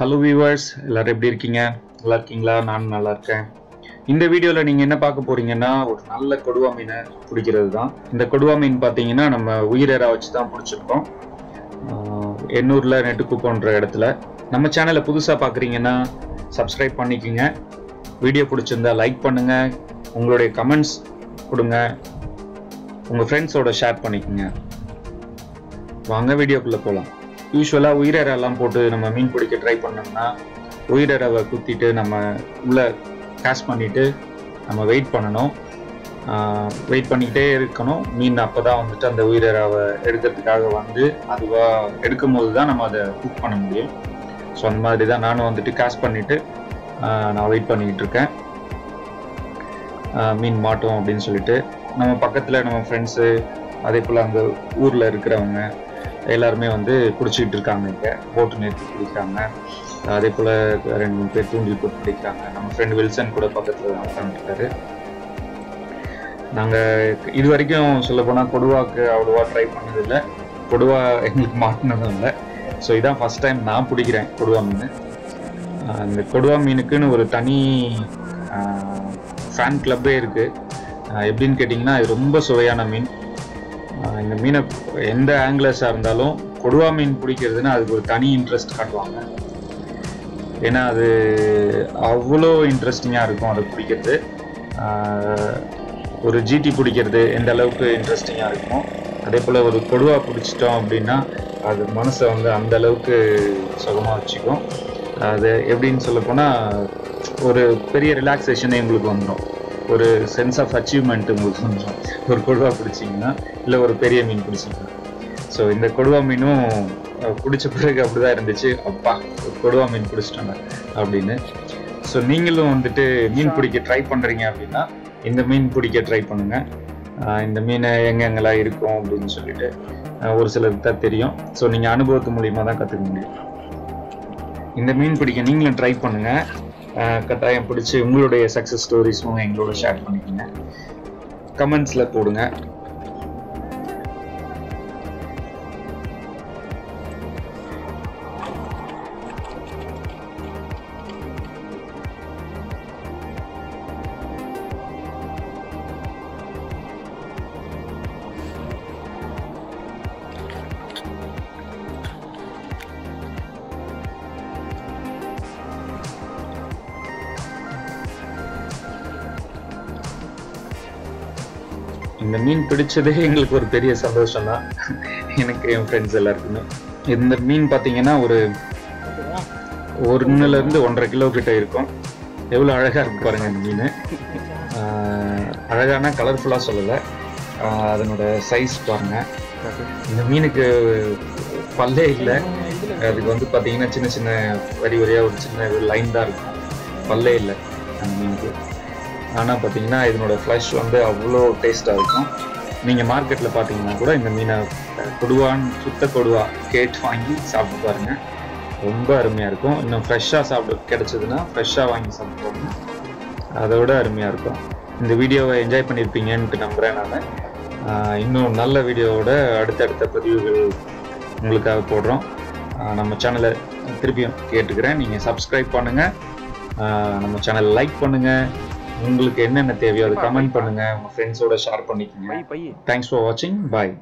Hello viewers எல்லோரும் எப்படி இருக்கீங்க? நல்லா இருக்கீங்களா? நானும் நல்லா இருக்கேன். இந்த வீடியோவில் நீங்கள் என்ன பார்க்க போறீங்கன்னா ஒரு நல்ல கொடுவா மீனை பிடிக்கிறது தான் இந்த கொடுவா மீன் பார்த்தீங்கன்னா நம்ம உயிரேரா வச்சு தான் பிடிச்சிருக்கோம். எண்ணூரில் நெட்டுக்குப்போன்ற இடத்துல. நம்ம சேனலை புதுசாக பார்க்குறீங்கன்னா சப்ஸ்கிரைப் பண்ணிக்கோங்க. வீடியோ பிடிச்சிருந்தா லைக் பண்ணுங்கள் உங்களுடைய கமெண்ட்ஸ் கொடுங்க. உங்கள் ஃப்ரெண்ட்ஸோட ஷேர் பண்ணிக்கோங்க. வாங்க வீடியோக்குள்ளே போகலாம் யூஸ்வலாக உயிரெல்லாம் போட்டு நம்ம மீன் பிடிக்க ட்ரை பண்ணோம்னா உயிரறவை குத்திட்டு நம்ம உள்ள கேஷ் பண்ணிட்டு நம்ம வெயிட் பண்ணணும். வெயிட் பண்ணிக்கிட்டே இருக்கணும். மீன் அப்போ தான் வந்துட்டு அந்த உயிரறவை எடுக்கிறதுக்காக வந்து அதுவாக எடுக்கும் போது தான் நம்ம அதை குக் பண்ண முடியும். ஸோ அந்த மாதிரி தான் நானும் வந்துட்டு கேஷ் பண்ணிவிட்டு நான் வெயிட் பண்ணிக்கிட்டு இருக்கேன். மீன் மாட்டோம் அப்படின்னு சொல்லிட்டு நம்ம பக்கத்தில் நம்ம ஃப்ரெண்ட்ஸு அதே போல் அந்த ஊரில் இருக்கிறவங்க எல்லாருமே வந்து குடிச்சிக்கிட்டு இருக்காங்க இங்கே. போட்டு நிறுத்தி பிடிக்கிறாங்க அதே போல் ரெண்டு மூணு பேர் தூண்டில் போட்டு பிடிக்கிறாங்க நம்ம ஃப்ரெண்ட் வில்சன் கூட பக்கத்தில் உட்காந்துருக்காரு நாங்கள் இது வரைக்கும் சொல்ல போனால் கொடுவாக்கு அவ்வளோவா ட்ரை பண்ணதில்லை. கொடுவா எங்களுக்கு மாட்டினதும் இல்லை. ஸோ இதான் ஃபஸ்ட் டைம் நான் பிடிக்கிறேன் கொடுவா மீன். அந்த இந்த கொடுவா மீனுக்குன்னு ஒரு தனி ஃபேன் கிளப்பே இருக்குது எப்படின்னு கேட்டிங்கன்னா இது ரொம்ப சுவையான மீன். இந்த மீனை எந்த ஆங்கிலஸாக இருந்தாலும் கொடுவா மீன் பிடிக்கிறதுன்னா அதுக்கு ஒரு தனி இன்ட்ரெஸ்ட் காட்டுவாங்க. ஏன்னா அது அவ்வளோ இன்ட்ரெஸ்டிங்காக இருக்கும் அதை பிடிக்கிறது. ஒரு ஜிடி பிடிக்கிறது எந்த அளவுக்கு இன்ட்ரெஸ்டிங்காக இருக்கும் அதே போல் ஒரு கொடுவா பிடிச்சிட்டோம் அப்படின்னா அது மனசை வந்து அந்த அளவுக்கு சுகமாக வச்சுக்கும். அது எப்படின்னு சொல்ல போனால் ஒரு பெரிய ரிலாக்ஸேஷன் எங்களுக்கு வந்துடும் ஒரு சென்ஸ் ஆஃப் அச்சீவ்மெண்ட் உங்களுக்கு ஒரு கொடுவா பிடிச்சிங்கன்னா இல்லை ஒரு பெரிய மீன் பிடிச்சிங்கன்னா. ஸோ இந்த கொடுவா மீனும் பிடிச்ச பிறகு அப்படிதான் இருந்துச்சு. அப்பா ஒரு கொடுவா மீன் பிடிச்சிட்டாங்க அப்படின்னு. ஸோ நீங்களும் வந்துட்டு மீன் பிடிக்க ட்ரை பண்ணுறீங்க அப்படின்னா இந்த மீன் பிடிக்க ட்ரை பண்ணுங்க. ஆஹ் இந்த மீன் எங்கெங்கெல்லாம் இருக்கும் அப்படின்னு சொல்லிட்டு ஒரு சிலருக்கு தான் தெரியும். ஸோ நீங்கள் அனுபவத்து மூலியமாக தான் கற்றுக்க முடியும். இந்த மீன் பிடிக்க நீங்களும் ட்ரை பண்ணுங்க. ஆஹ் கட்டாயம் பிடிச்சி உங்களுடைய சக்ஸஸ் ஸ்டோரிஸும் எங்களோட ஷேர் பண்ணிக்கோங்க. கமெண்ட்ஸில் போடுங்க. இந்த மீன் பிடிச்சதே எங்களுக்கு ஒரு பெரிய சந்தோஷம் தான் எனக்கு என் ஃப்ரெண்ட்ஸ் எல்லாருக்குமே. இந்த மீன் பார்த்தீங்கன்னா ஒரு ஒன்னுல இருந்து ஒன்றரை கிலோ கிட்ட இருக்கும். எவ்வளோ அழகா இருக்கு பாருங்க இந்த மீன். அழகான கலர்ஃபுல்லாக சொல்லலை. அதனோட சைஸ் பாருங்க. இந்த மீனுக்கு பல்லே இல்லை. அதுக்கு வந்து பார்த்தீங்கன்னா சின்ன சின்ன வரி வரியாக ஒரு சின்ன லைன் தான் இருக்கும். பல்லே இல்லை அந்த மீனுக்கு. ஆனால் பார்த்தீங்கன்னா இதனோட ஃப்ளஷ் வந்து அவ்வளோ டேஸ்ட்டாக இருக்கும். நீங்கள் மார்க்கெட்டில் பார்த்தீங்கன்னா கூட இந்த மீனை கொடுவான்னு சுத்த கொடுவா கேட்டு வாங்கி சாப்பிட்டு பாருங்கள் ரொம்ப அருமையாக இருக்கும். இன்னும் ஃப்ரெஷ்ஷாக சாப்பிட கிடச்சதுன்னா ஃப்ரெஷ்ஷாக வாங்கி சாப்பிடுவாங்க அதை விட அருமையாக இருக்கும். இந்த வீடியோவை என்ஜாய் பண்ணியிருப்பீங்கன்ட்டு நம்புகிறேன் நான். இன்னும் நல்ல வீடியோவோட அடுத்தடுத்த பதிவுகள் உங்களுக்காக போடுறோம். நம்ம சேனலை திருப்பியும் கேட்டுக்கிறேன். நீங்கள் சப்ஸ்கிரைப் பண்ணுங்கள் நம்ம சேனலை லைக் பண்ணுங்கள் உங்களுக்கு என்னென்ன தேவையோ அதை கமெண்ட் பண்ணுங்கள் உங்கள் ஃப்ரெண்ட்ஸோட ஷேர் பண்ணிக்கோங்க. தேங்க்ஸ் ஃபார் வாட்சிங் பாய்